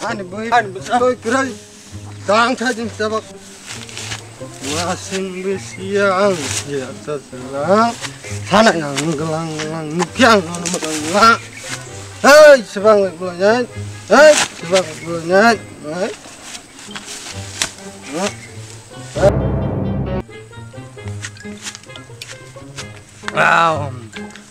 Hani bu hani bu kral dağın kadim sabah. Masing besiang siasa selang sana yang gelang gelang mukyang ono matang gelang. Hei sebang bulannya, hei sebang bulannya, hei. Wow.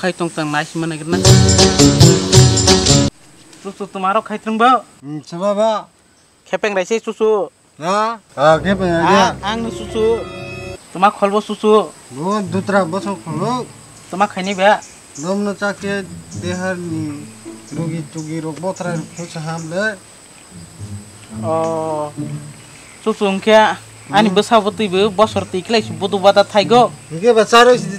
খাই তং তং নাইস মানে না susu তোমারও খাই তং ba Hmm, coba ba. খেপেং রাইছে susu Na, ah, ke pa ya. আং susu তোমাক খলব susu Bo dutra bosok kholo. তোমাক খাইনি বে Domno chake dehar ni rugi tugi rok botra khus hamle. 어 susu ongke ani besaw tuibo bosor tikলাই budu bada thaigo Ike ba charo si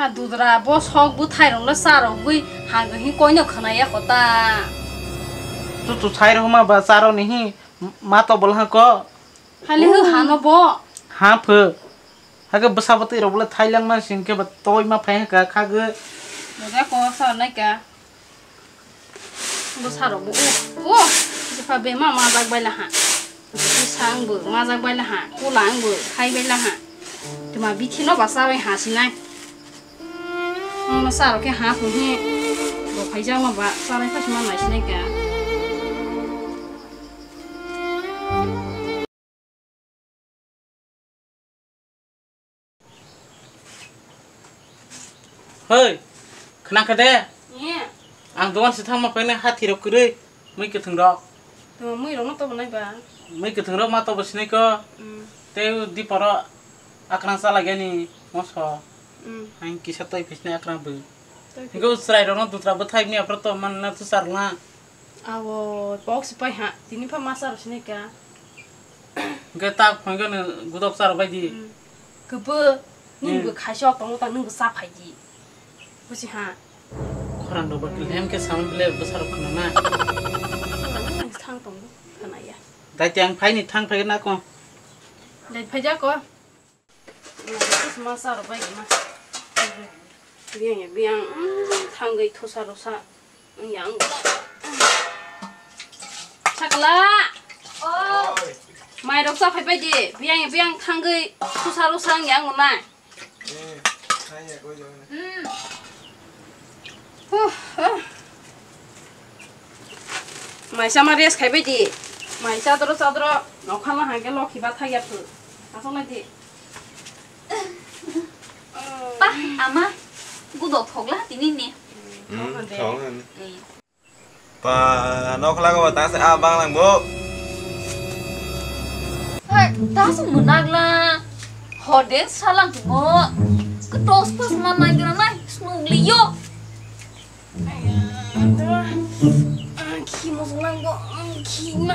ฮะดูดราบอสฮอกบุไทยรองละสารองบุยหางหิงก้อยเนี่ขนาดยาขอตาตุตุไทยรองมาบาซารองนี่มาตบลังก็ฮัลโหลฮานอบอฮะเพื่อฮะก็ภาษบปฏิรบละไทยลังมาสิงเก็บตัวมาแพงกะข้าก็ดูได้ก็สอนนะแกบุ๊ารงบุโอ้จะพาเบมามาจากใบละฮะกูช้างเบื่อมาจากใบละฮะกูหลังเบื่อใครใบละหะจะมาบิทีนอบาซาไปหาสินาย ja ma ba sa nai fa ma nai sin nai ka. Hei. Kena ka de. Nya. Ang doan si thang ma pe ne hathi ro kure. Mai ke thang ro. Tuma mui rong no to nai ba. Mai ke thang ro ma to basne ko. Hmm. te di paro akrang sala gani moso anh Hang kisah toy pisnya akram bu. Engkau serai orang tu terabut hai ni apa tu mana tu sarla. Awo box pai ha. Tini pa masar sini ka. Engkau tak panggil ni gudok sar pai di. Kebu, ni bu kasih aku tanggung tanggung sah pai di. Busi ha. Korang này berkelim ke sama beli besar kena na. Tang tanggung kena ya. phải yang pai phải cái pai con. ko. Dari pai con. ko. Kus masa ro bai ma. Biang ya biang thang gai thosa ro sa yang. Sakala. Oh. Mai rok sa phai bai ji. Biang ya biang thang gai thosa ro sang yang na. Maisa আমার রেস খাইবে দি মাইসা দর চাদর নখানা হাঁকে লক্ষিবা থাকি আছো 아마 구독 톡라 디니니 음 정은 pa nó là có ta sẽ à bang làng bố ta sẽ muốn ăn là họ đến xa làng bố cứ tos pas mà này cái này snuggly yo Kimo lang ko, kimo na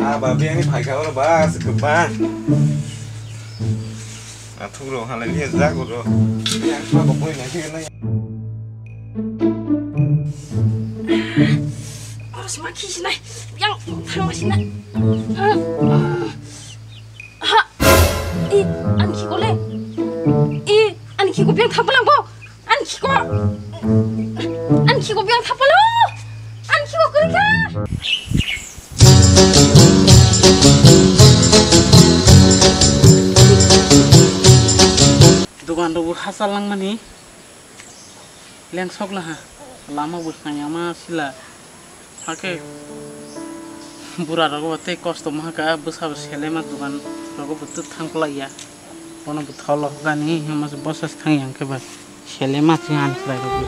Ah, babi ini pakai orang bahas kebang. Nah, tuh loh, hal ini zaku loh. Yang cuma bakuin aja kena. 아, 정말 기시나. 양, 다른 것이나. 아, 이, 안 기고래. 이, 안 기고 병 타볼라고. 안 기고. 안 기고 병 타볼라. 안 기고 그러니까. Sila. Hake. Bura rago te kosto ma ka besar sele ma dugan rago betul thang pula ya. Ona bu thalo gani mas bosas thang yang ke ba. Sele ma tingan sila rago.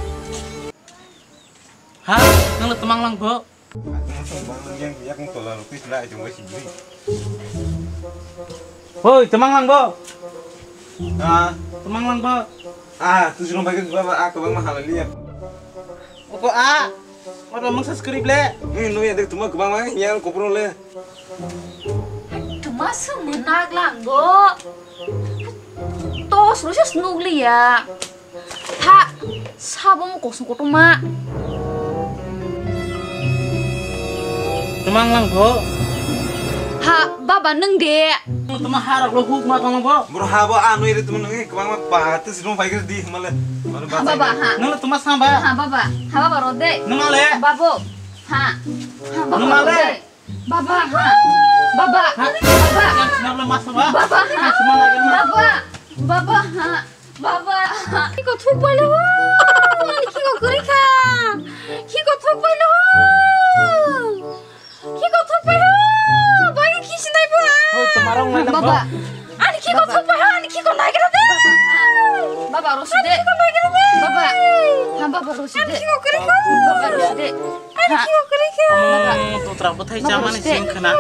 Ha, nang temang lang bo. yang Hoi, temang lang bo. ah Temang lang bo. ah tu suruh pakai gua aku bang mahal lihat Opo a. Ora mang subscribe le. ini nu ya dek tu mah kebang mah yang kopro le Cuma semenaglang go. Tos lu sih snugli ya. Ha, sabong kosong kotor mak. Temang lang bo. Ha, baba neng de. Temang harap lo huk ma tong bo. bro habo anu ya tu menunggu kebang mah pak tu suruh pakai di malah malah Ha, baba ha. Nang le temang samba. Ha, baba. Ha, baba rode. Nang ale. Babo. Ha. Ha, baba Nung ale. rode. Baba ha. Baba. Ha? Baba. Sinar le mas ba. Baba ha. Ma. Baba. Baba ha. Baba ha. Kiko thuk pai lo. An kiko kuri thuk lo. marong main baba ani ki ko papa ani ki ko naik rata baba roside ani ki ko naik rata baba ha baba roside ani ki ko kuri ko baba roside ani ki ko kuri ko to trabo thai jaman sing khana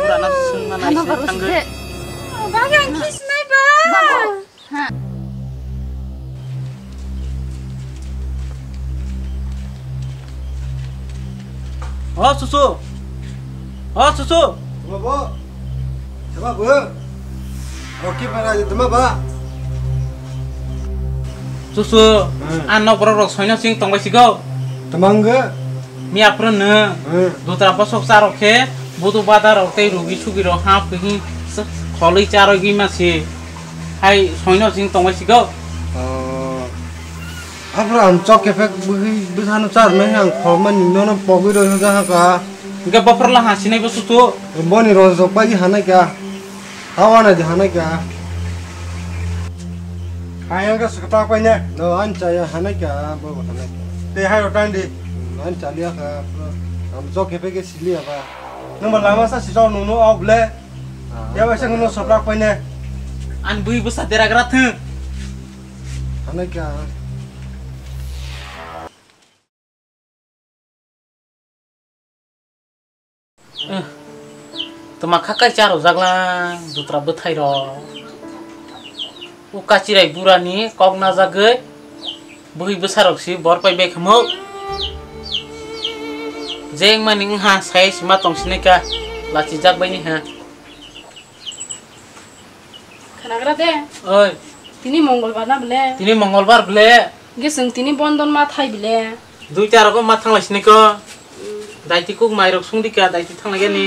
purana sung mana baba roside baba ani ki snai ba ha 어 수수 어 수수 뭐뭐 Tuma bo. Oke para aja tuma ba. Susu. Ano pro rok soino sing tong basi go. Temangga. Mi apro ne. Hmm. Dutra pa sok saro ke. Butu bata rok te rugi chugi ro ha phi. Kholi charo gi ma si. Hai soino sing tong basi go. Apa am cok efek besar besar nih yang korban ini nona pogi dosa dah ka. Ga baper lah hasinai bo susu. Boni rosa pagi hana kya. Awan aja hana kya? Ayah ka sakta ko nya. No an chaya hana kya bo hana. Te hai rotan di. An chaliya ka. Am jo kepe ke siliya ba. No malama sa sijo no no og le. Ya ba sang no sakta ko nya. An bui bu sa dera grat. Hana kya? তোমা খাকাই চারো জাগলাং দুতরাবো থাইর উকাচিরাই বুড়ানি কগনা জাগৈ বহিবো সারকসি বর পাইবাই খমো। জেং মানি হা সাই সিমা তংসিনাইকা লাচি জাগবাইনি হ্যাঁ খানাগ্রা দে। ওই। তিনি মঙ্গলবার না বলে? তিনি মঙ্গলবার বলে। গেছেন তিনি বন্ধন মাথায় বলে। দুইটা রকম মাথা লাইসিনাইক দায়িত্ব কুক মাইরক সুংদিকা দায়িত্ব থাকলাইগানি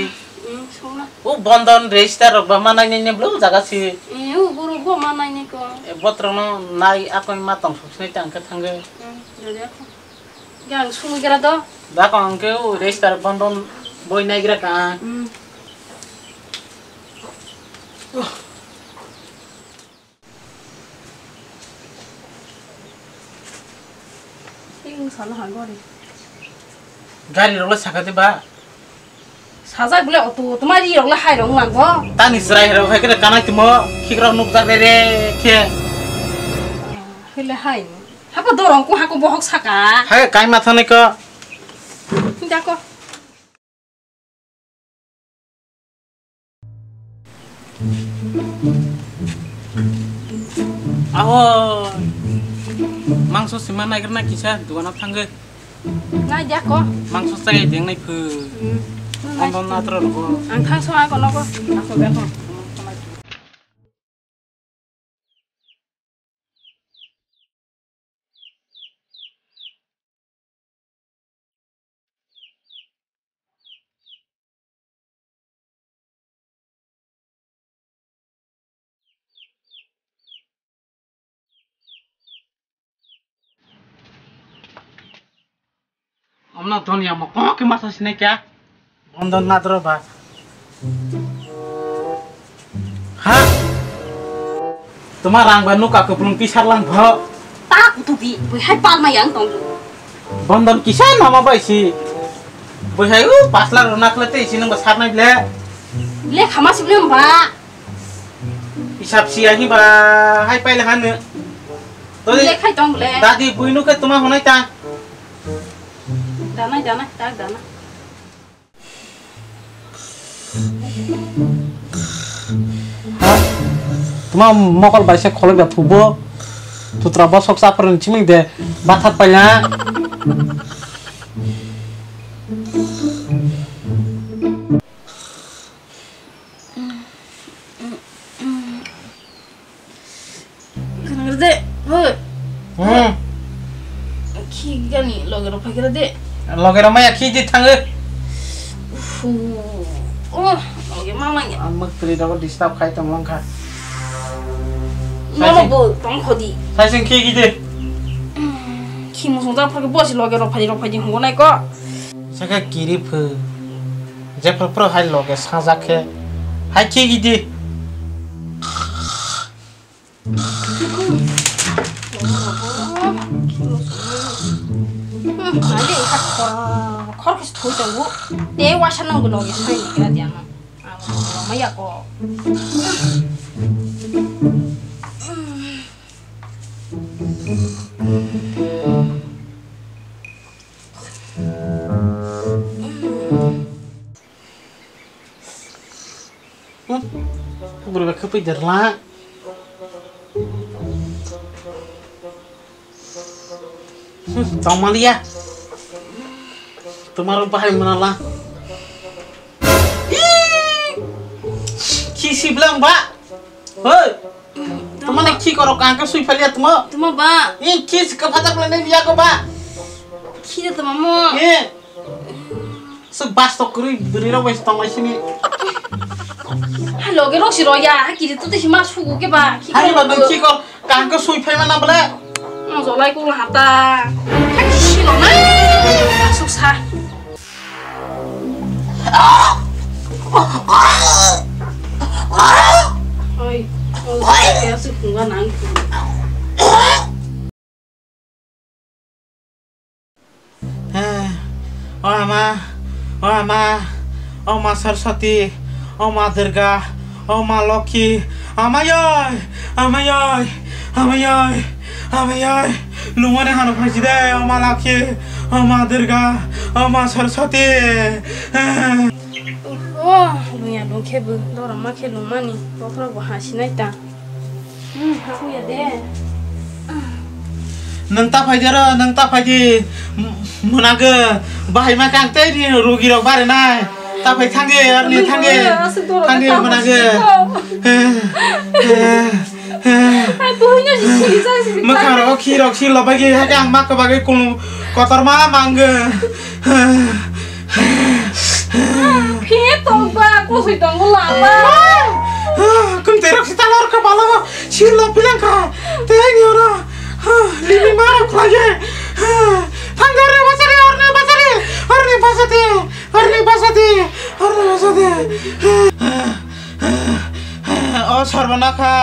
ও বন্ধন রেজিস্টার রকবা মানাই নাই ব্লো জায়গা সি ইউ গুরু গো মানাই নাই কো। বত্রন নাই মাতং সুসনি টাঙ্কে থাঙ্গে গ্যাং সুমিগরা রেজিস্টার বন্ধন বই নাই গ্রা গাড়ি রলে সাকাতে বা সাজাই বোলে অত তোমার ই রগলা হাই রং লাগবো Tani serai rok hai kira kanai timo kikra nuk jak re ke. হইলে হাই হাপা দরং কো হাকো বহক সাকা Hai kai mathane ko. দেখো Aho. Mangso sima nai kira kisah duana thangge. নাই দেখো Mangso sai deng nai phu. Ang kaso ako nako. Ako ba ako? amna don ya mo ko ke masa sine kya nonton nggak terus pak ha cuma rangba nuka ke belum kisar lang bawa tak itu bi. Boy hai pak ma yang tong bondon kisar nama bay si boy hai u uh, pas lang nak lete si nang besar nih le le kamas belum pak? Isap si ani ba. Hai pak lehan nih Tadi, tadi, tadi, tadi, tadi, tadi, tadi, tadi, tadi, tadi, tadi, tadi, tadi, tadi, tuma mokol baise kolok da pubo tutra bo sok sapar ni chimik de bathat panya deh মায়া খিজি থাঙ্গে? mamanya ambek tuli dapat di stop kai tong langka mama bo tong khodi sai sing ki ki de ki mo song ta phak bo si loge ro phadi ro phadi ho nai ko saka kiri phu je phak pro hai loge sa ja khe hai ki ki de 안 돼, 이거 걸, 걸어서 돌자 고. 내 와샤는 거 너기 사이 얘기하지 않 아. Manala. Kisi bilang ba? Hei, teman nak ki korok angka sui palia tuma. Tuma ba. Ini kis ke patak lene dia ko ba? Ki de tama mo. Ini. Sebas to kuri beri ra wes tong sini. Ha loge ro si ro ya. Ki de tu de hima su ke ba. Ki Hari ba ki ko kangka sui pai mana bela. Mo zo lai ku la ta. Ha ki si lo na. Masuk sa. Oi, oi, essa com ओ अमा अमा अमा सरस्वती अमा दुर्गा अमा लक्ष्मी दे ओ अमा ओ अमा दुर्गा Saraswati oh ma Loki, oh ma Durga, oh ma Saraswati. Eh. Oh, lu ya lu ke bu. Do ra ma ke lu mani. Bo fra bo ha si nai ta. Hmm, ha ku ya de. nang ta phai jara nang ta phai ji munaga bahai ma kang te ni rogi rok bare nai ta phai thang ge ar ni thang ge thang ge munaga Ai bu nya si si sa si. Mekar rok khi rok si lo bagi ha kang mak bagi kulu kotor ma mangge Hito ba, kluso itong ulala. Kung terok si talor ka palawa, sila bilang ka, tayang yora, ah, lima marok lagi. Ah, Tanggara ya, basari, orne basari, ya, orne basati, ya, orne basati, orne basati. Ah, oh, sarbanaka.